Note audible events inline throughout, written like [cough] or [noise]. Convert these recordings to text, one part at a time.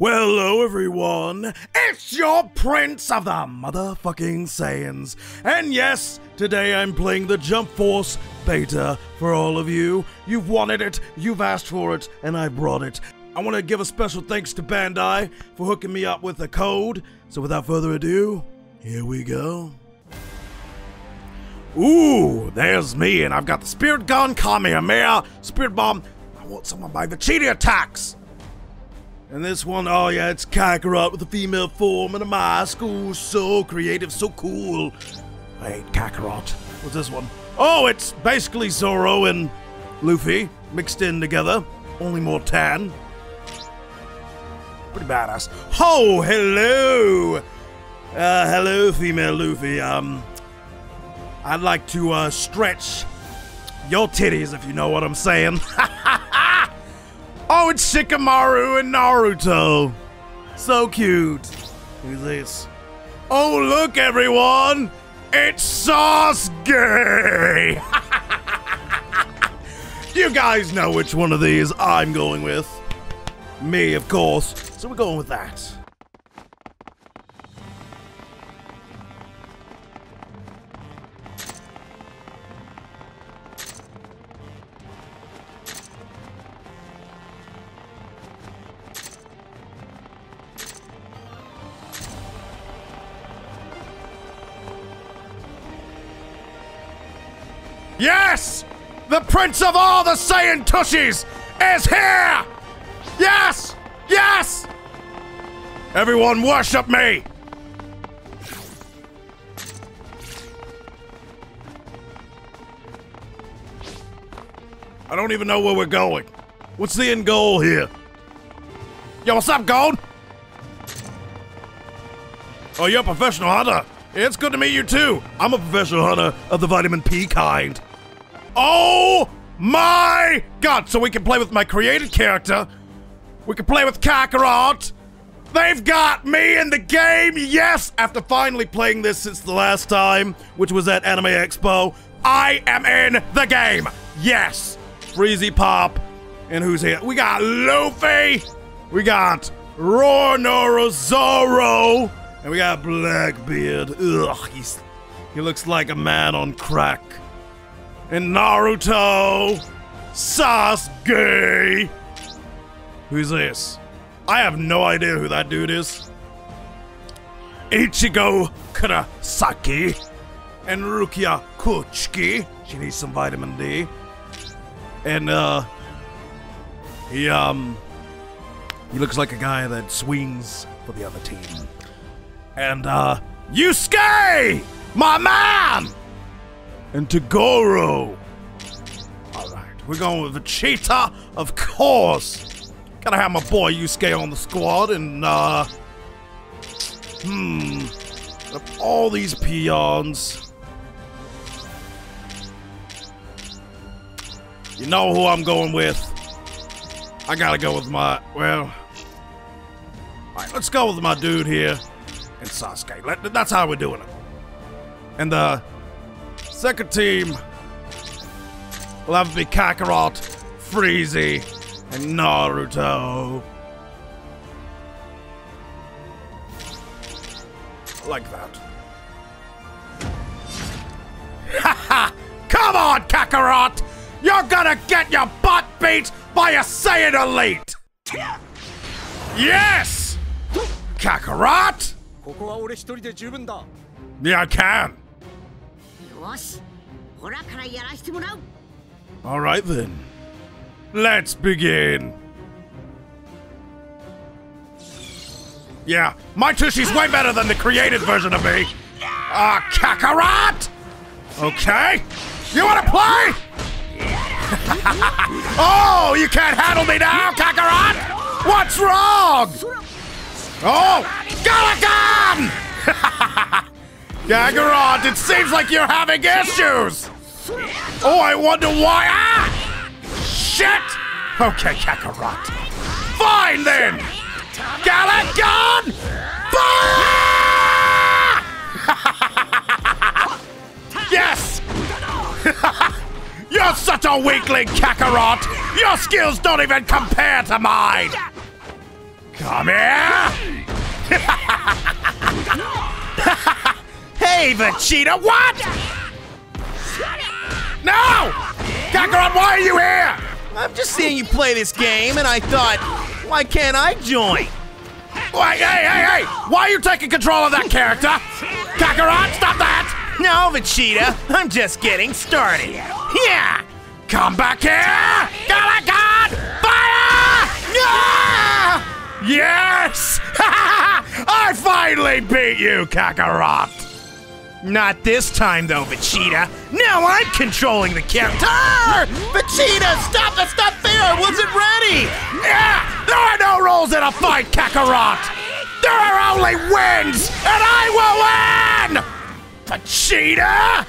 Well, hello everyone. It's your Prince of the Motherfucking Saiyans. And yes, today I'm playing the Jump Force Beta for all of you. You've wanted it, you've asked for it, and I brought it. I want to give a special thanks to Bandai for hooking me up with a code. So without further ado, here we go. Ooh, there's me, and I've got the Spirit Gun, Kamehameha, Spirit Bomb. I want someone by the cheating attacks. And this one, oh yeah, it's Kakarot with a female form and a mask. Ooh, so creative, so cool. Wait, Kakarot. What's this one? Oh, it's basically Zoro and Luffy mixed in together, only more tan. Pretty badass. Oh, hello! Uh, hello, female Luffy. Um, I'd like to, uh, stretch your titties, if you know what I'm saying. [laughs] Oh, it's Shikamaru and Naruto. So cute. Who's this? Oh, look, everyone! It's Sasuke! [laughs] you guys know which one of these I'm going with. Me, of course. So we're going with that. The Prince of all the Saiyan Tushis is here! Yes! Yes! Everyone worship me! I don't even know where we're going. What's the end goal here? Yo, what's up, Gon? Oh, you're a professional hunter. It's good to meet you too. I'm a professional hunter of the vitamin P kind. Oh my god! So we can play with my created character. We can play with Kakarot. They've got me in the game, yes! After finally playing this since the last time, which was at Anime Expo, I am in the game! Yes! Freezy Pop. And who's here? We got Luffy! We got Roronoa Zoro! And we got Blackbeard. Ugh, he looks like a man on crack and Naruto, Sasuke. Who's this? I have no idea who that dude is. Ichigo Kurosaki and Rukia Kuchiki. She needs some vitamin D. And uh he um he looks like a guy that swings for the other team. And uh Yusuke! My man! And Toguro. Alright, we're going with Vegeta, of course. Gotta have my boy Yusuke on the squad, and, uh... Hmm... Of all these peons... You know who I'm going with. I gotta go with my... Well... Alright, let's go with my dude here. And Sasuke. That's how we're doing it. And, uh... Second team will have to be Kakarot, Freezy, and Naruto. Like that. Haha! Come on, Kakarot! You're gonna get your butt beat by a Saiyan Elite! Yes! Kakarot? Yeah, I can. All right then. Let's begin. Yeah, my Tushy's way better than the created version of me. Ah, uh, Kakarot! Okay. You wanna play? [laughs] oh, you can't handle me now, Kakarot! What's wrong? Oh, Galick Gun! [laughs] Kakarot, it seems like you're having issues! Oh, I wonder why. Ah! Shit! Okay, Kakarot. Fine then! Galick Gun! Fire! [laughs] yes! [laughs] You're such a weakling, Kakarot! Your skills don't even compare to mine! Come here! [laughs] hey, Vegeta, what? No! Kakarot, why are you here? I'm just seeing you play this game, and I thought, why can't I join? Wait, hey, hey, hey! Why are you taking control of that character? Kakarot, stop that! No, Vegeta, I'm just getting started. Yeah! Come back here! Galick Gun! Fire! Yeah! Yes! [laughs] I finally beat you, Kakarot! Not this time, though, Vegeta. Now I'm controlling the character. Vegeta, stop! That's not fair. I wasn't ready. Yeah! There are no rules in a fight, Kakarot! There are only wins, and I will win! Vegeta!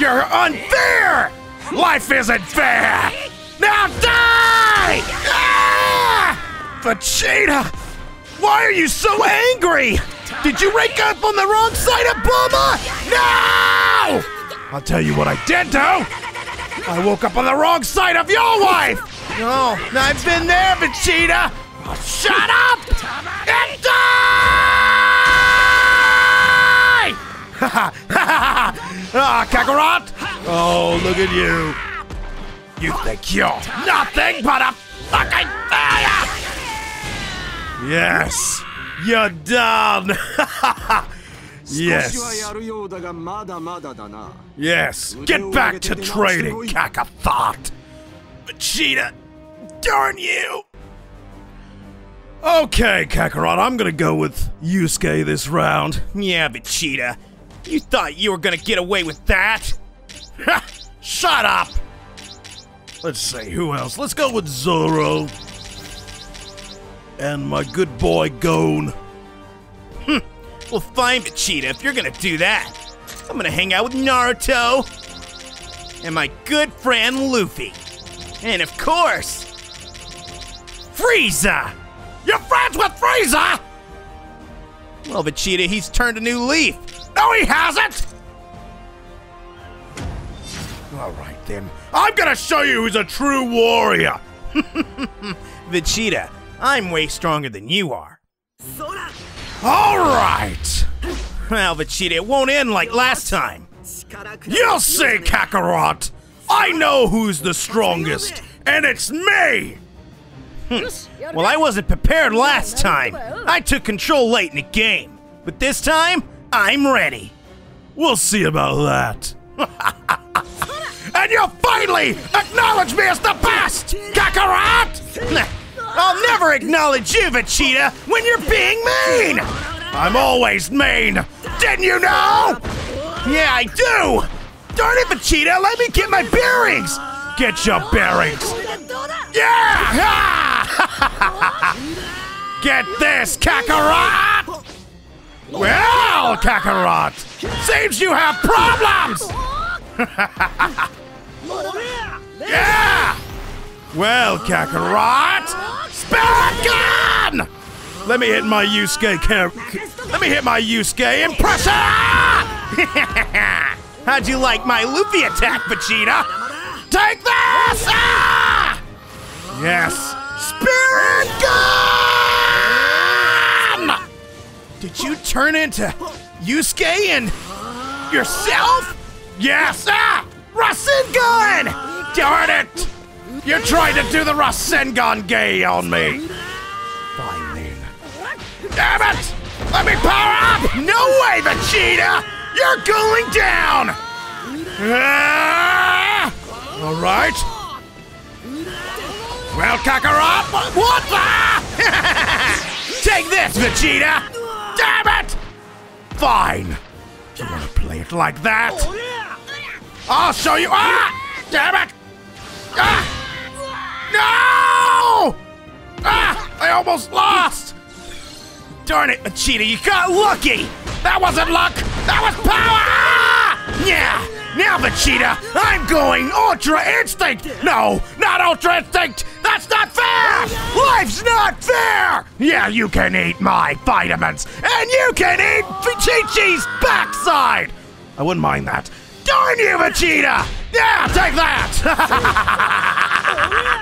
You're unfair! Life isn't fair! Now die! Ah! Vegeta! Why are you so angry? Did you wake up on the wrong side of Bulma? No! I'll tell you what I did do! I woke up on the wrong side of your wife! No, I've been there, Vegeta. Oh, shut up! And die! Ha [laughs] ha ah, Kakarot! Oh, look at you. You think you're nothing but a fucking failure! Yes, you're done! [laughs] yes! Yes! Get back to trading, cacathot! Vegeta! Darn you! Okay, Kakarot, I'm gonna go with Yusuke this round. Yeah, Vegeta. You thought you were gonna get away with that? Ha! Shut up! Let's see, who else? Let's go with Zoro. And my good boy Gon. Hmm. Well, fine, Vegeta. If you're gonna do that, I'm gonna hang out with Naruto and my good friend Luffy, and of course, Frieza. You're friends with Frieza? Well, Vegeta, he's turned a new leaf. No, he hasn't! Alright then. I'm gonna show you who's a true warrior! [laughs] Vegeta, I'm way stronger than you are. Alright! Well, Vegeta, it won't end like last time. You'll see, Kakarot! I know who's the strongest, and it's me! Hmm. Well, I wasn't prepared last time. I took control late in the game. But this time, I'm ready. We'll see about that. [laughs] and you'll finally acknowledge me as the best, Kakarot! [laughs] I'll never acknowledge you, Vegeta, when you're being mean! I'm always mean! Didn't you know? Yeah, I do! Darn it, Vegeta, let me get my bearings! Get your bearings! Yeah! [laughs] Get this, Kakarot! Well, Kakarot, seems you have problems! [laughs] yeah! Well, Kakarot, Spirit Gun! Let me hit my Yusuke char- Let me hit my Yusuke impression! [laughs] How'd you like my Luffy attack, Vegeta? Take this! Ah! Yes, Spirit Gun! Did you turn into Yusuke and yourself? Yes! Ah! Rasengan! Darn it! You're trying to do the Rasengan gay on me! Fine then. Damn it! Let me power up! No way, Vegeta! You're going down! Ah! All right. Well, Kakarot, what, what the? [laughs] Take this, Vegeta! Damn it! Fine. You want to play it like that? I'll show you. Ah! Damn it! Ah! No! Ah! I almost lost. Darn it, Vegeta, you got lucky! That wasn't luck. That was power. Ah! Yeah! Now, Vegeta, I'm going Ultra Instinct! No, not Ultra Instinct! That's not fair! Life's not fair! Yeah, you can eat my vitamins, and you can eat Chi-Chi's backside! I wouldn't mind that. Darn you, Vegeta! Yeah, take that!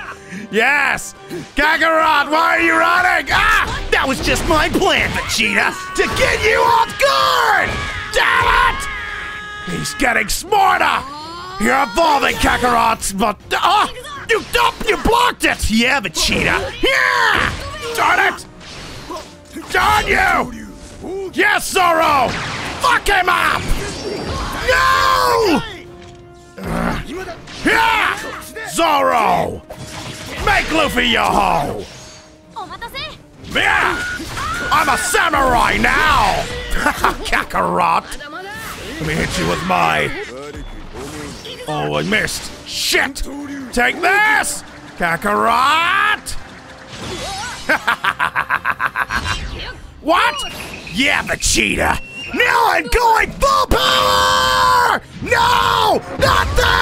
[laughs] Yes! Kakarot, why are you running? Ah! That was just my plan, Vegeta, to get you off guard! Damn it! He's getting smarter! You're evolving, Kakarot, but. Ah! You, oh, you blocked it! Yeah, Vegeta. Yeah! Darn it! Darn you! Yes, Zoro! Fuck him up! No! Yeah! Zoro! Take Luffy, you ho! Oh, yeah! I'm a samurai now! [laughs] Kakarot! Let me hit you with my... Oh, I missed! Shit! Take this! Kakarot! [laughs] what? Yeah, Vegeta! Now I'm going full power! No! Not that!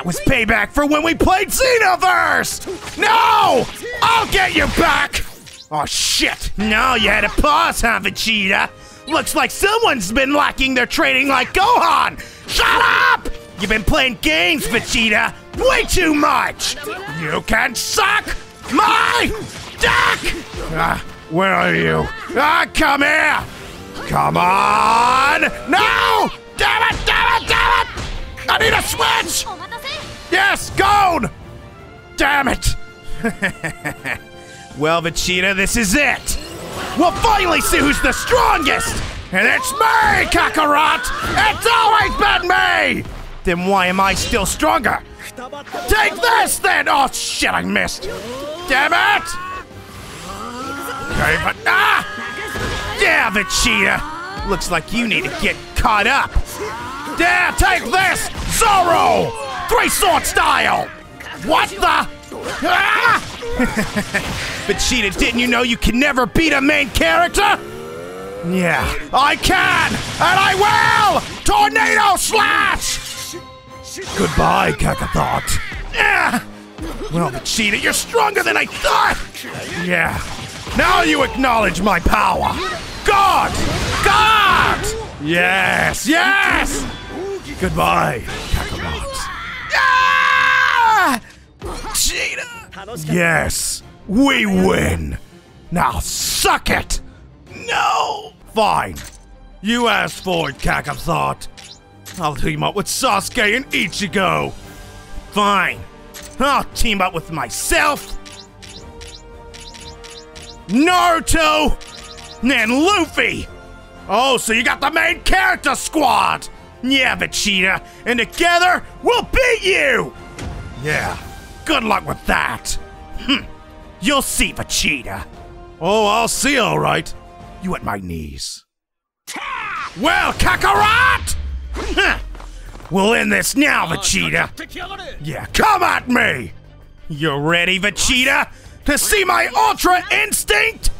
That was payback for when we played Xenoverse! No! I'll get you back! Oh shit! No, you had a pause, huh, Vegeta? Looks like someone's been lacking their training like Gohan! Shut up! You've been playing games, Vegeta! Way too much! You can suck my dick! Ah, where are you? Ah, come here! Come on! No! Damn it! Damn it! Damn it! I need a switch! Yes, gone! Damn it! [laughs] well, Vegeta, this is it! We'll finally see who's the strongest! And it's me, Kakarot! It's always been me! Then why am I still stronger? Take this, then! Oh, shit, I missed! Damn it! Okay, but, ah! Yeah, Vegeta! Looks like you need to get caught up! Yeah, take this, Zoro! Three sword style! What the? Ah! [laughs] Vegeta, didn't you know you can never beat a main character? Yeah, I can! And I will! Tornado slash! Goodbye, Kakathot. Yeah! Well, but Vegeta, you're stronger than I thought! Yeah. Now you acknowledge my power! God! God! Yes! Yes! Goodbye, Vegeta! Yes! We win! Now suck it! No! Fine. You asked for it, Kakathot. I'll team up with Sasuke and Ichigo. Fine. I'll team up with myself, Naruto, and Luffy. Oh, so you got the main character squad! Yeah, Vegeta, and together we'll beat you! Yeah, good luck with that. Hm. You'll see, Vegeta. Oh, I'll see, all right. You at my knees. Well, Kakarot! Huh. We'll end this now, Vegeta. Yeah, come at me! You ready, Vegeta? To see my Ultra Instinct?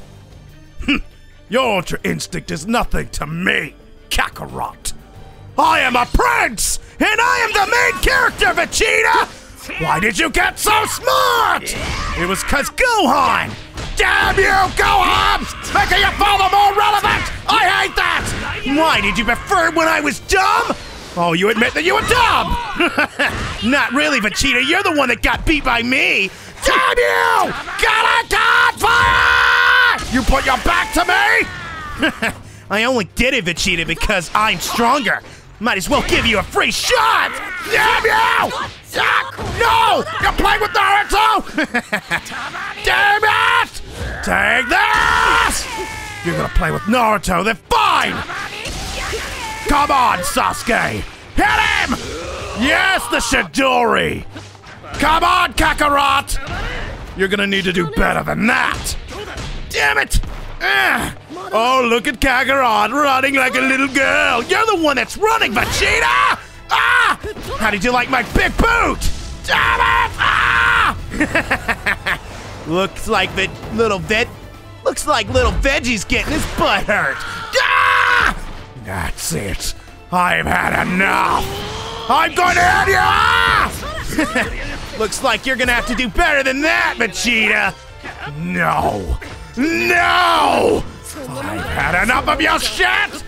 Hm, Your Ultra Instinct is nothing to me, Kakarot. I am a prince, and I am the main character, Vegeta! Why did you get so smart? It was cause Gohan! Damn you, Gohan! Making your father more relevant! I hate that! Why did you prefer when I was dumb? Oh, you admit that you were dumb! [laughs] Not really, Vegeta. You're the one that got beat by me. Damn you! Get it, God! Fire! You put your back to me? [laughs] I only did it, Vegeta, because I'm stronger. Might as well give you a free shot. Damn you! Yuck! No! You're playing with Naruto! [laughs] Damn it! Take this! You're gonna play with Naruto, then fine! Come on, Sasuke! Hit him! Yes, the Chidori! Come on, Kakarot! You're gonna need to do better than that! Damn it! Ah. Oh, look at Kakarot running like a little girl! You're the one that's running, Vegeta! Ah! How did you like my big boot? Damn it! Ah! [laughs] Looks like the little vet. Looks like little Veggie's getting his butt hurt. Ah! That's it. I've had enough. I'm going to end you! Ah! [laughs] Looks like you're gonna have to do better than that, Vegeta. No! No! I've had enough of your shit!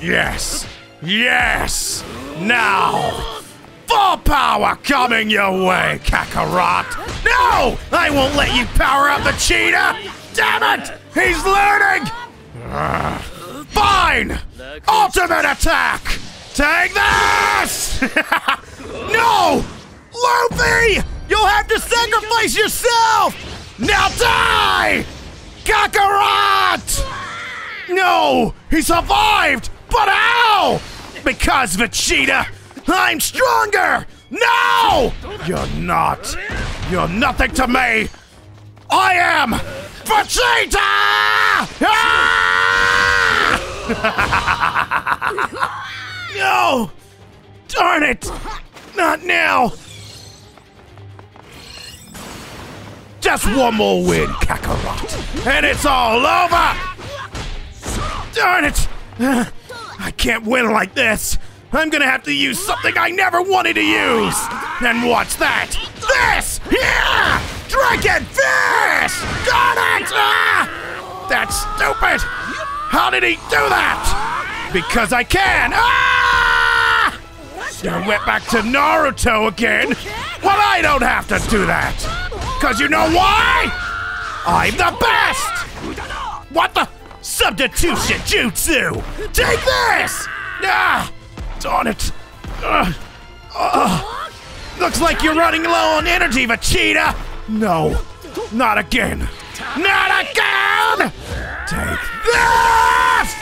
Yes! Yes! Now! Full power coming your way, Kakarot! No! I won't let you power up the cheetah! Damn it! He's learning! Fine! Ultimate attack! Take this! [laughs] no! Luffy! You'll have to sacrifice yourself! Now die! Kakarot! No! He survived! But how? Because Vegeta, I'm stronger! No! You're not. You're nothing to me! I am Vegeta! Ah! [laughs] no! Darn it! Not now! Just one more win, Kakarot, and it's all over! Darn it! I can't win like this! I'm gonna have to use something I never wanted to use! And what's that? This! Yeah! Dragon Fist! Got it! Ah! That's stupid! How did he do that? Because I can! Ah! I went back to Naruto again! Well, I don't have to do that! Cause you know why? I'm the best! What the? Substitution jutsu! Take this! Ah! Darn it! Ugh. Ugh. looks like you're running low on energy, Vegeta! No, not again! Not again! Take this!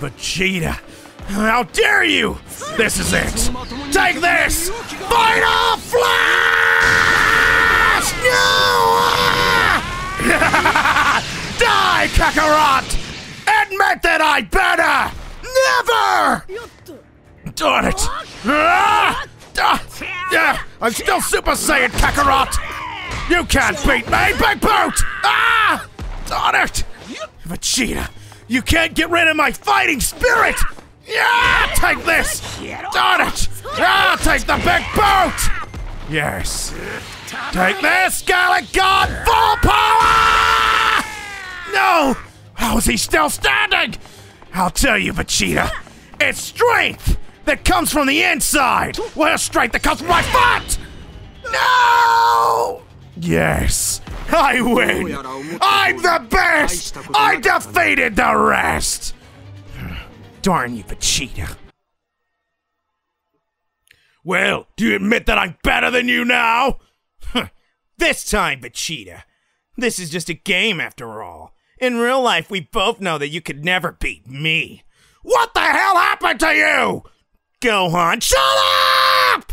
Vegeta! How dare you! This is it! Take this! Final Flash! No! [laughs] Die, Kakarot! Admit that I better! Never! Darn it! Ah! Ah! Yeah, I'm still Super Saiyan, Kakarot! You can't beat me, Big Boot! Ah! Darn it! Vegeta, you can't get rid of my fighting spirit! Yeah! Take this! Darn it! Ah! Take the Big Boot! Yes. Take this, Scarlet God! Full power! No! How is he still standing? I'll tell you, Vegeta. It's strength that comes from the inside. Well, strength that comes from my foot. No! Yes, I win. I'm the best. I defeated the rest. Darn you, Vegeta. Well, do you admit that I'm better than you now? This time, Vegeta. This is just a game after all. In real life, we both know that you could never beat me. What the hell happened to you? Gohan, shut up!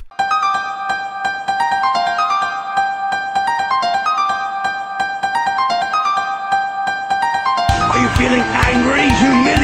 Are you feeling angry?